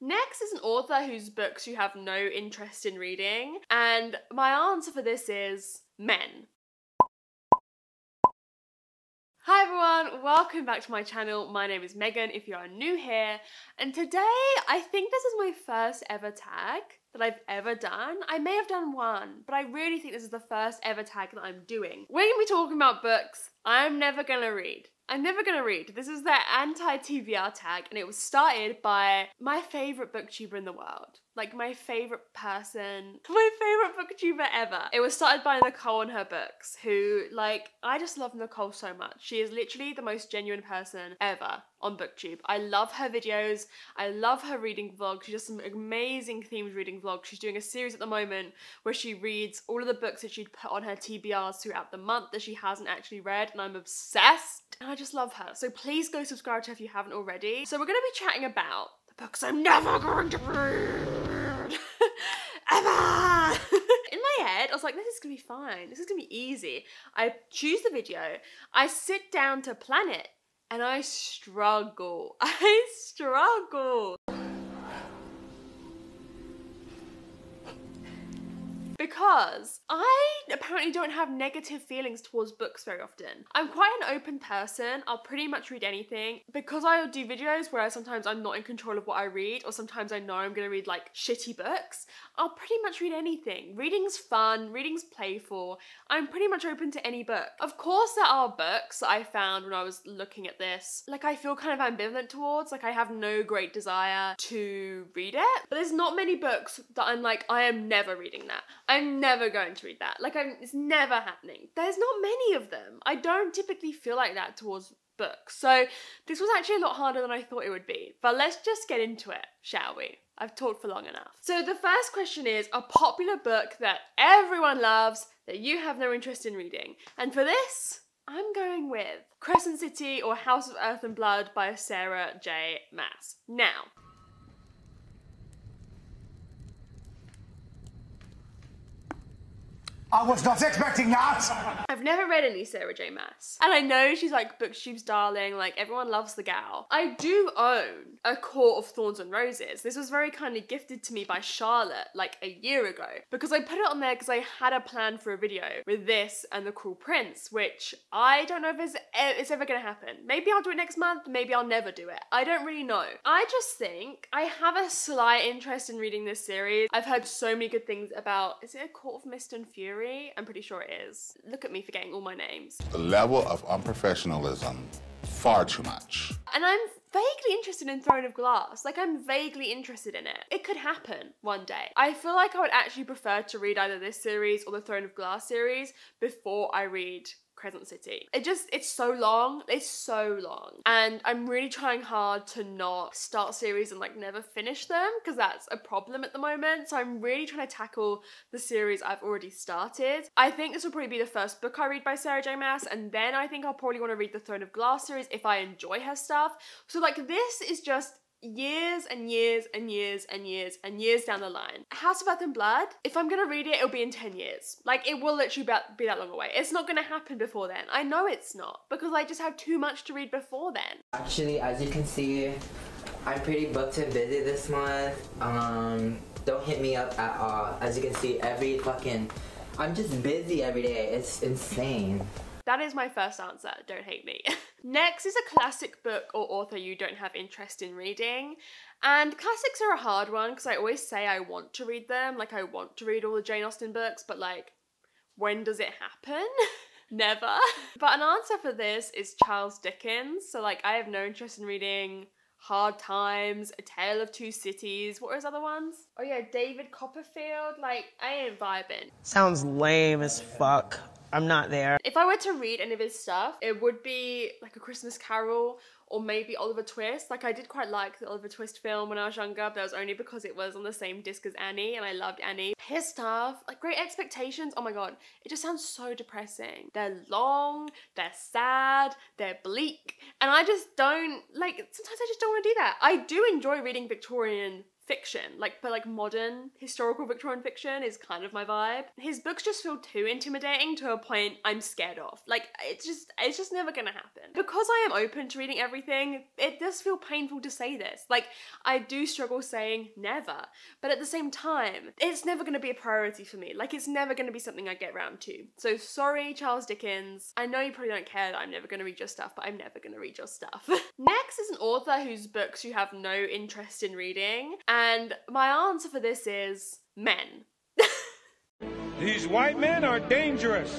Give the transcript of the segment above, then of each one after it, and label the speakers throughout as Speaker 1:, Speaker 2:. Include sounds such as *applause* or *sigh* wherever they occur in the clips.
Speaker 1: Next is an author whose books you have no interest in reading, and my answer for this is men. Hi everyone, welcome back to my channel. My name is Megan if you are new here, and today I think this is my first ever tag that I've ever done. I may have done one, but I really think this is the first ever tag that I'm doing. We're gonna be talking about books I'm never gonna read. I'm never gonna read. This is their anti-TBR tag, and it was started by my favorite booktuber in the world. Like my favorite person, *laughs* my favorite booktuber ever. It was started by Nicole and her books, who like I just love Nicole so much. She is literally the most genuine person ever on BookTube. I love her videos. I love her reading vlogs. She does some amazing themed reading vlogs. She's doing a series at the moment where she reads all of the books that she'd put on her TBRs throughout the month that she hasn't actually read, and I'm obsessed. And I just love her. So please go subscribe to her if you haven't already. So we're gonna be chatting about the books I'm never going to read. *laughs* Ever! *laughs* In my head, I was like, this is gonna be fine. This is gonna be easy. I choose the video, I sit down to plan it, and I struggle. *laughs* I struggle. Because I apparently don't have negative feelings towards books very often. I'm quite an open person. I'll pretty much read anything. Because I do videos where sometimes I'm not in control of what I read or sometimes I know I'm gonna read like shitty books, I'll pretty much read anything. Reading's fun, reading's playful. I'm pretty much open to any book. Of course there are books I found when I was looking at this, like I feel kind of ambivalent towards, like I have no great desire to read it. But there's not many books that I'm like, I am never reading that. I'm never going to read that. Like, I'm, it's never happening. There's not many of them. I don't typically feel like that towards books. So this was actually a lot harder than I thought it would be. But let's just get into it, shall we? I've talked for long enough. So the first question is a popular book that everyone loves that you have no interest in reading. And for this, I'm going with Crescent City or House of Earth and Blood by Sarah J. Maas. Now,
Speaker 2: I was not expecting that!
Speaker 1: I've never read any Sarah J. Maas. And I know she's like Booktube's darling, like everyone loves the gal. I do own A Court of Thorns and Roses. This was very kindly gifted to me by Charlotte like a year ago because I put it on there because I had a plan for a video with this and The Cruel Prince, which I don't know if it's, it's ever gonna happen. Maybe I'll do it next month, maybe I'll never do it. I don't really know. I just think I have a slight interest in reading this series. I've heard so many good things about, is it A Court of Mist and Fury? I'm pretty sure it is. Look at me forgetting all my names.
Speaker 3: The level of unprofessionalism, far too much.
Speaker 1: And I'm vaguely interested in Throne of Glass. Like, I'm vaguely interested in it. It could happen one day. I feel like I would actually prefer to read either this series or the Throne of Glass series before I read Crescent City. It just, it's so long. It's so long. And I'm really trying hard to not start series and like never finish them because that's a problem at the moment. So I'm really trying to tackle the series I've already started. I think this will probably be the first book I read by Sarah J. Maas and then I think I'll probably want to read the Throne of Glass series if I enjoy her stuff. So like this is just years and years and years and years and years down the line. House of Earth and Blood, if I'm gonna read it, it'll be in 10 years. Like, it will literally be that long away. It's not gonna happen before then. I know it's not, because I just have too much to read before then.
Speaker 4: Actually, as you can see, I'm pretty booked and busy this month. Um, don't hit me up at all. As you can see, every fucking... I'm just busy every day. It's insane.
Speaker 1: That is my first answer. Don't hate me. *laughs* Next is a classic book or author you don't have interest in reading. And classics are a hard one because I always say I want to read them. Like, I want to read all the Jane Austen books, but like, when does it happen? *laughs* Never. *laughs* But an answer for this is Charles Dickens. So, like, I have no interest in reading Hard Times, A Tale of Two Cities. What are his other ones? Oh, yeah, David Copperfield. Like, I ain't vibing.
Speaker 5: Sounds lame as fuck. I'm not there.
Speaker 1: If I were to read any of his stuff, it would be like a Christmas Carol or maybe Oliver Twist. Like I did quite like the Oliver Twist film when I was younger, but that was only because it was on the same disc as Annie and I loved Annie. His stuff, like Great Expectations, oh my god, it just sounds so depressing. They're long, they're sad, they're bleak, and I just don't, like, sometimes I just don't want to do that. I do enjoy reading Victorian fiction, like but like modern historical Victorian fiction is kind of my vibe. His books just feel too intimidating to a point I'm scared of. Like it's just it's just never gonna happen. Because I am open to reading everything, it does feel painful to say this. Like I do struggle saying never, but at the same time, it's never gonna be a priority for me. Like it's never gonna be something I get around to. So sorry, Charles Dickens. I know you probably don't care that I'm never gonna read your stuff, but I'm never gonna read your stuff. *laughs* Next is an author whose books you have no interest in reading. My answer for this is men. *laughs*
Speaker 6: These white men are dangerous.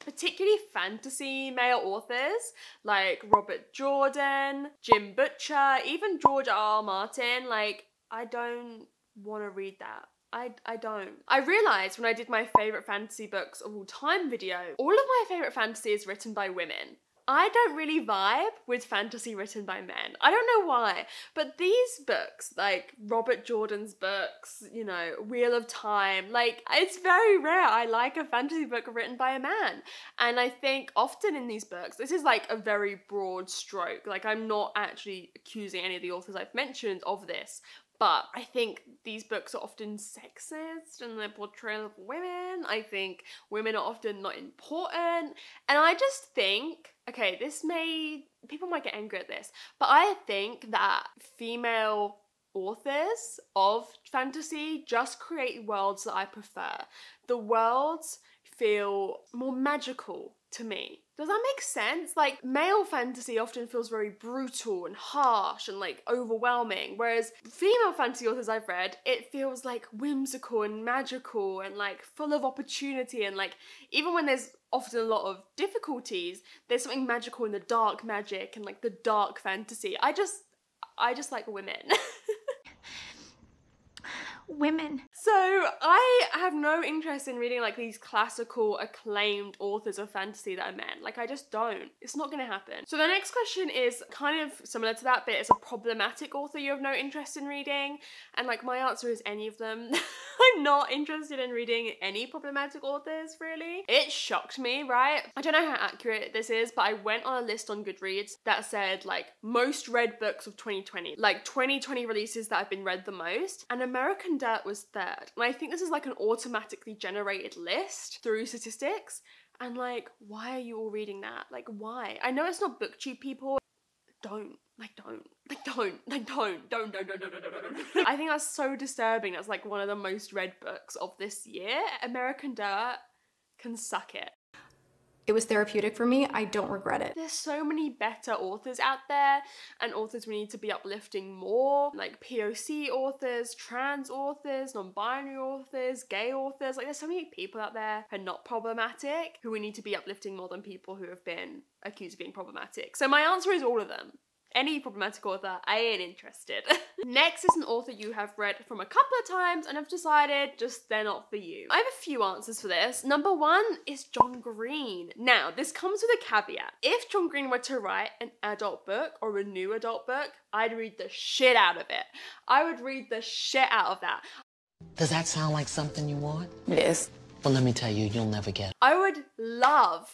Speaker 1: Particularly fantasy male authors like Robert Jordan, Jim Butcher, even George R. R. Martin. Like, I don't want to read that. I, I don't. I realised when I did my favourite fantasy books of all time video, all of my favourite fantasy is written by women. I don't really vibe with fantasy written by men. I don't know why, but these books, like Robert Jordan's books, you know, Wheel of Time, like it's very rare I like a fantasy book written by a man. And I think often in these books, this is like a very broad stroke. Like I'm not actually accusing any of the authors I've mentioned of this, but I think these books are often sexist in their portrayal of women. I think women are often not important. And I just think, okay, this may, people might get angry at this, but I think that female authors of fantasy just create worlds that I prefer. The worlds feel more magical to me. Does that make sense? Like, male fantasy often feels very brutal and harsh and like overwhelming, whereas female fantasy authors I've read, it feels like whimsical and magical and like full of opportunity and like even when there's often a lot of difficulties, there's something magical in the dark magic and like the dark fantasy. I just I just like women. *laughs*
Speaker 7: Women.
Speaker 1: So I have no interest in reading like these classical acclaimed authors of fantasy that are men. Like I just don't. It's not gonna happen. So the next question is kind of similar to that, but it's a problematic author you have no interest in reading. And like my answer is any of them. *laughs* I'm not interested in reading any problematic authors really. It shocked me, right? I don't know how accurate this is, but I went on a list on Goodreads that said like most read books of 2020, like 2020 releases that have been read the most, and American Dirt was third. And I think this is like an automatically generated list through statistics. And like, why are you all reading that? Like, why? I know it's not booktube people. Don't. Like, don't. Like, don't. Like, don't. Don't, don't, don't, don't, don't, don't, don't. I think that's so disturbing. That's like one of the most read books of this year. American Dirt can suck it.
Speaker 7: It was therapeutic for me. I don't regret it.
Speaker 1: There's so many better authors out there, and authors we need to be uplifting more, like POC authors, trans authors, non binary authors, gay authors. Like, there's so many people out there who are not problematic who we need to be uplifting more than people who have been accused of being problematic. So, my answer is all of them any problematic author, I ain't interested. *laughs* Next is an author you have read from a couple of times and have decided just they're not for you. I have a few answers for this. Number one is John Green. Now, this comes with a caveat. If John Green were to write an adult book or a new adult book, I'd read the shit out of it. I would read the shit out of that.
Speaker 8: Does that sound like something you want?
Speaker 7: It is.
Speaker 8: Well, let me tell you, you'll never get it.
Speaker 1: I would love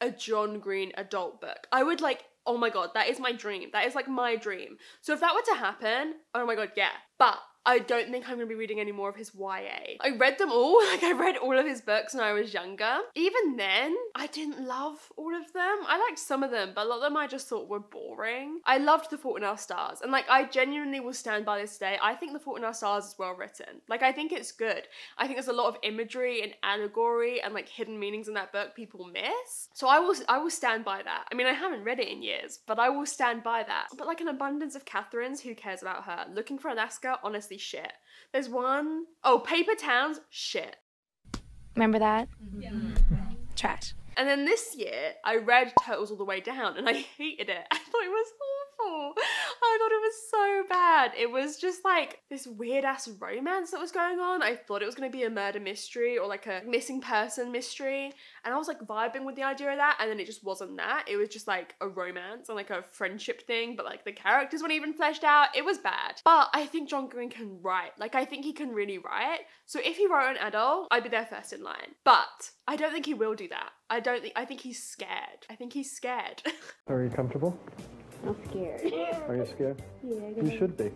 Speaker 1: a John Green adult book. I would like oh my god, that is my dream. That is like my dream. So if that were to happen, oh my god, yeah. But I don't think I'm gonna be reading any more of his YA. I read them all, *laughs* like I read all of his books when I was younger. Even then, I didn't love all of them. I liked some of them, but a lot of them I just thought were boring. I loved The Fault in Our Stars, and like I genuinely will stand by this day. I think The Fault in Our Stars is well written. Like I think it's good. I think there's a lot of imagery and allegory and like hidden meanings in that book people miss. So I will I will stand by that. I mean I haven't read it in years, but I will stand by that. But like an abundance of Katherines, who cares about her? Looking for Alaska, honestly shit. There's one oh Paper Towns, shit.
Speaker 7: Remember that? Yeah. Trash.
Speaker 1: And then this year, I read Turtles All the Way Down and I *laughs* hated it. I thought it was awful. I thought it was so bad. It was just like this weird ass romance that was going on. I thought it was going to be a murder mystery or like a missing person mystery. And I was like vibing with the idea of that. And then it just wasn't that. It was just like a romance and like a friendship thing. But like the characters weren't even fleshed out. It was bad. But I think John Green can write. Like I think he can really write. So if he wrote an adult, I'd be there first in line. But I don't think he will do that. I don't think, I think he's scared. I think he's scared. *laughs*
Speaker 9: Are you comfortable?
Speaker 10: I'm scared. *laughs*
Speaker 9: Are you scared?
Speaker 10: Yeah,
Speaker 9: You should be.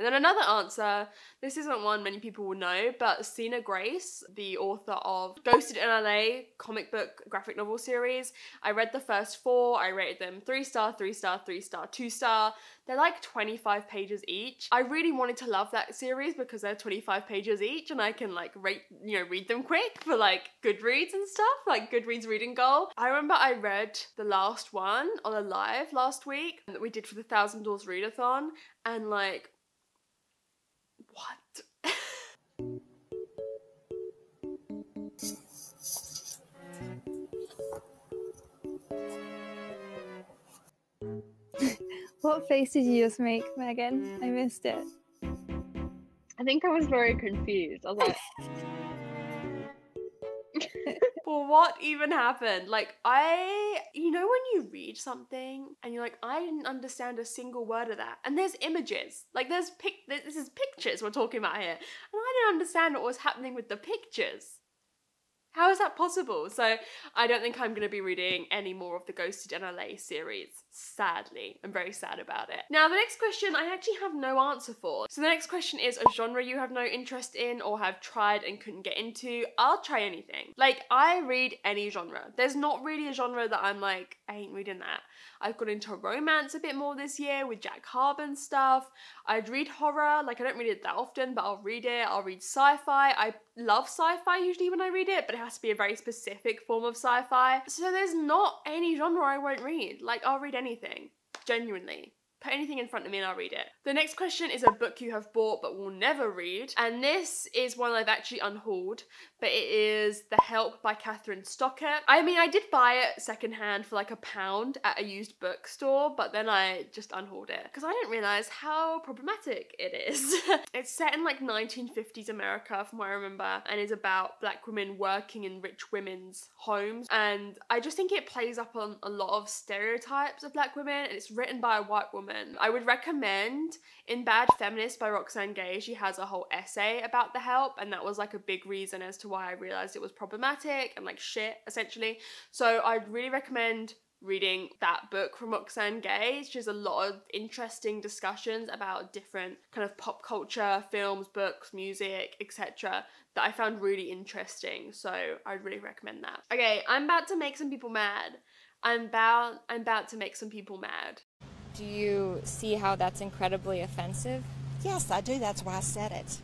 Speaker 1: And then another answer, this isn't one many people will know, but Sina Grace, the author of Ghosted in LA comic book graphic novel series, I read the first four, I rated them three star, three star, three star, two star. They're like 25 pages each. I really wanted to love that series because they're 25 pages each and I can like rate, you know, read them quick for like Goodreads and stuff, like Goodreads reading goal. I remember I read the last one on a live last week that we did for the Thousand Doors Readathon and like, What
Speaker 9: face did you just make, Megan? I missed it.
Speaker 1: I think I was very confused. I was like, *laughs* well, what even happened? Like, I, you know, when you read something and you're like, I didn't understand a single word of that, and there's images, like, there's pic, this is pictures we're talking about here, and I didn't understand what was happening with the pictures. How is that possible? So I don't think I'm going to be reading any more of the Ghosted in LA series, sadly. I'm very sad about it. Now, the next question I actually have no answer for. So the next question is a genre you have no interest in or have tried and couldn't get into. I'll try anything. Like, I read any genre. There's not really a genre that I'm like, I ain't reading that. I've got into romance a bit more this year with Jack Harbaugh stuff. I'd read horror, like I don't read it that often, but I'll read it. I'll read sci-fi. I love sci-fi usually when I read it, but it has to be a very specific form of sci-fi. So there's not any genre I won't read. Like I'll read anything, genuinely. Put anything in front of me and I'll read it. The next question is a book you have bought but will never read. And this is one I've actually unhauled, but it is The Help by Kathryn Stockett. I mean, I did buy it secondhand for like a pound at a used bookstore, but then I just unhauled it because I didn't realize how problematic it is. *laughs* it's set in like 1950s America, from what I remember, and is about black women working in rich women's homes. And I just think it plays up on a lot of stereotypes of black women, and it's written by a white woman woman. I would recommend In Bad Feminist by Roxane Gay. She has a whole essay about the help, and that was like a big reason as to why I realized it was problematic and like shit, essentially. So I'd really recommend reading that book from Roxane Gay. She has a lot of interesting discussions about different kind of pop culture, films, books, music, etc. that I found really interesting. So I'd really recommend that. Okay, I'm about to make some people mad. I'm about I'm about to make some people mad.
Speaker 10: Do you see how that's incredibly offensive?
Speaker 11: Yes, I do. That's why I said it.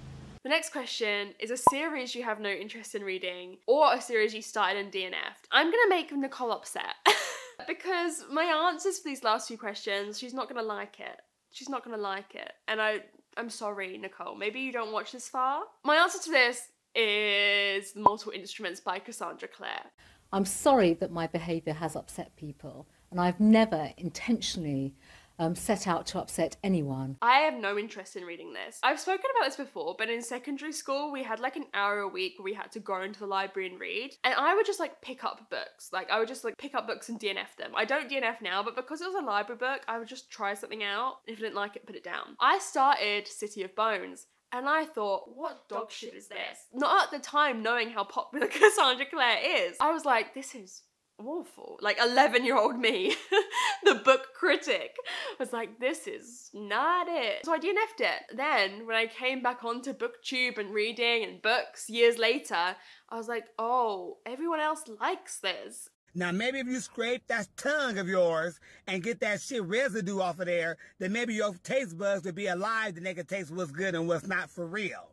Speaker 1: The next question is a series you have no interest in reading or a series you started and DNF'd. I'm gonna make Nicole upset *laughs* because my answers for these last few questions, she's not gonna like it. She's not gonna like it. And I I'm sorry, Nicole. Maybe you don't watch this far. My answer to this is The Mortal Instruments by Cassandra Clare.
Speaker 12: I'm sorry that my behaviour has upset people, and I've never intentionally um, set out to upset anyone.
Speaker 1: I have no interest in reading this. I've spoken about this before, but in secondary school, we had like an hour a week where we had to go into the library and read. And I would just like pick up books. Like, I would just like pick up books and DNF them. I don't DNF now, but because it was a library book, I would just try something out. If I didn't like it, put it down. I started City of Bones. And I thought, what dog, dog shit is this? Not at the time knowing how popular *laughs* Cassandra Clare is. I was like, this is awful. Like 11 year old me, *laughs* the book critic, was like, this is not it. So I DNF'd it. Then when I came back onto booktube and reading and books years later, I was like, oh, everyone else likes this.
Speaker 13: Now maybe if you scrape that tongue of yours and get that shit residue off of there, then maybe your taste buds would be alive and they could taste what's good and what's not for real.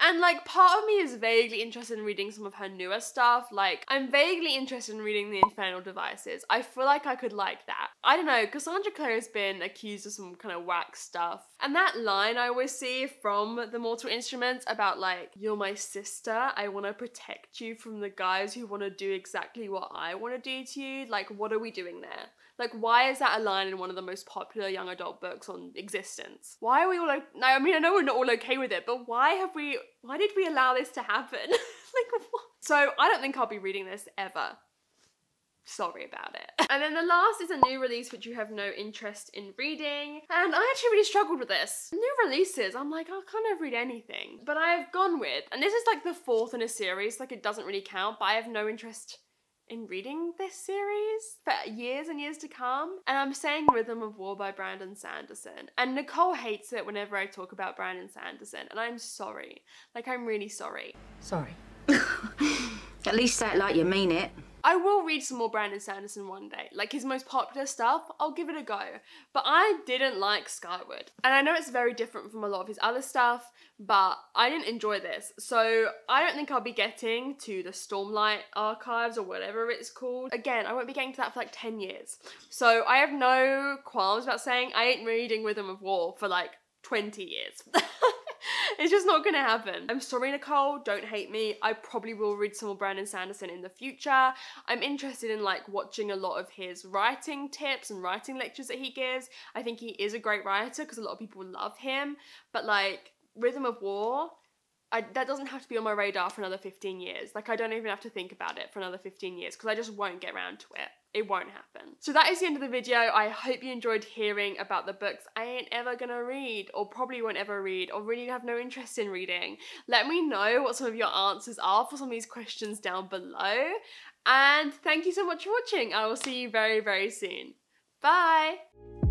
Speaker 1: And like part of me is vaguely interested in reading some of her newer stuff. Like I'm vaguely interested in reading the Infernal Devices. I feel like I could like that. I don't know, Cassandra Clare has been accused of some kind of whack stuff. And that line I always see from the Mortal Instruments about like, you're my sister, I wanna protect you from the guys who wanna do exactly what I wanna do to you. Like, what are we doing there? Like, why is that a line in one of the most popular young adult books on existence? Why are we all like, I mean, I know we're not all okay with it, but why have we, why did we allow this to happen? *laughs* like, what? So, I don't think I'll be reading this ever. Sorry about it. *laughs* And then the last is a new release which you have no interest in reading. And I actually really struggled with this. New releases, I'm like, I can't read anything. But I have gone with, and this is like the fourth in a series, like it doesn't really count, but I have no interest in reading this series for years and years to come. And I'm saying Rhythm of War by Brandon Sanderson. And Nicole hates it whenever I talk about Brandon Sanderson. And I'm sorry. Like, I'm really sorry.
Speaker 14: Sorry. *laughs* At least say it like you mean it.
Speaker 1: I will read some more Brandon Sanderson one day. Like his most popular stuff, I'll give it a go. But I didn't like Skyward. And I know it's very different from a lot of his other stuff, but I didn't enjoy this. So I don't think I'll be getting to the Stormlight archives or whatever it's called. Again, I won't be getting to that for like 10 years. So I have no qualms about saying I ain't reading Rhythm of War for like 20 years. *laughs* *laughs* it's just not gonna happen. I'm sorry, Nicole, don't hate me. I probably will read some more Brandon Sanderson in the future. I'm interested in like watching a lot of his writing tips and writing lectures that he gives. I think he is a great writer because a lot of people love him, but like Rhythm of War, I, that doesn't have to be on my radar for another 15 years. Like, I don't even have to think about it for another 15 years because I just won't get around to it. It won't happen. So that is the end of the video. I hope you enjoyed hearing about the books I ain't ever gonna read or probably won't ever read or really have no interest in reading. Let me know what some of your answers are for some of these questions down below. And thank you so much for watching. I will see you very, very soon. Bye!